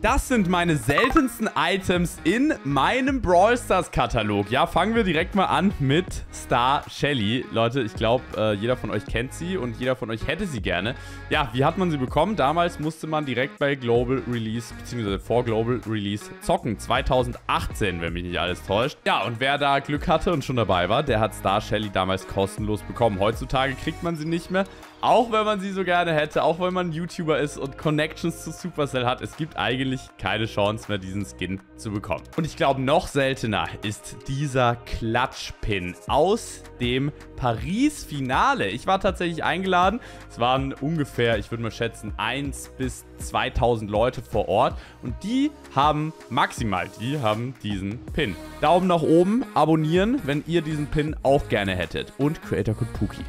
Das sind meine seltensten Items in meinem Brawl Stars Katalog. Ja, fangen wir direkt mal an mit Star Shelly. Leute, ich glaube, äh, jeder von euch kennt sie und jeder von euch hätte sie gerne. Ja, wie hat man sie bekommen? Damals musste man direkt bei Global Release, beziehungsweise vor Global Release zocken. 2018, wenn mich nicht alles täuscht. Ja, und wer da Glück hatte und schon dabei war, der hat Star Shelly damals kostenlos bekommen. Heutzutage kriegt man sie nicht mehr. Auch wenn man sie so gerne hätte, auch wenn man YouTuber ist und Connections zu Supercell hat, es gibt eigentlich keine Chance mehr, diesen Skin zu bekommen. Und ich glaube, noch seltener ist dieser Klatschpin aus dem Paris-Finale. Ich war tatsächlich eingeladen. Es waren ungefähr, ich würde mal schätzen, 1 bis 2000 Leute vor Ort. Und die haben maximal, die haben diesen Pin. Daumen nach oben, abonnieren, wenn ihr diesen Pin auch gerne hättet. Und Creator Code Pookie.